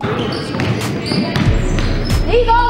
There you go.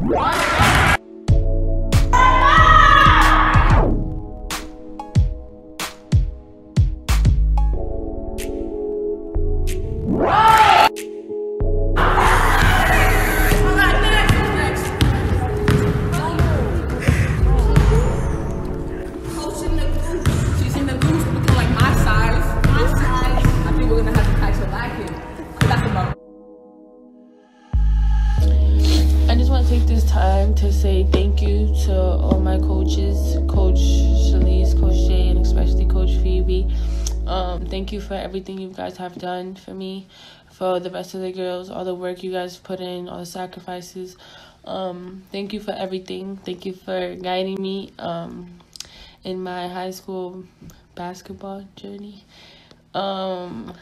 Coaching time to say thank you to all my coaches, Coach Shalise, Coach Jay, and especially Coach Phoebe. Um, thank you for everything you guys have done for me, for the rest of the girls, all the work you guys put in, all the sacrifices. Um, thank you for everything. Thank you for guiding me um, in my high school basketball journey. Um,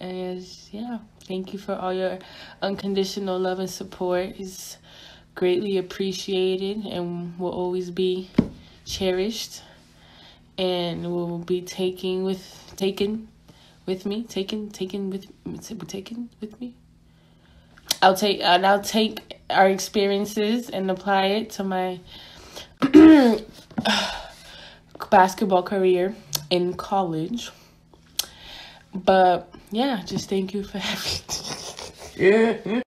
and yeah, thank you for all your unconditional love and support. It's greatly appreciated and will always be cherished and will be taking with taken with me, taken taken with taken with me. I'll take and I'll take our experiences and apply it to my basketball career in college. But yeah, just thank you for everything.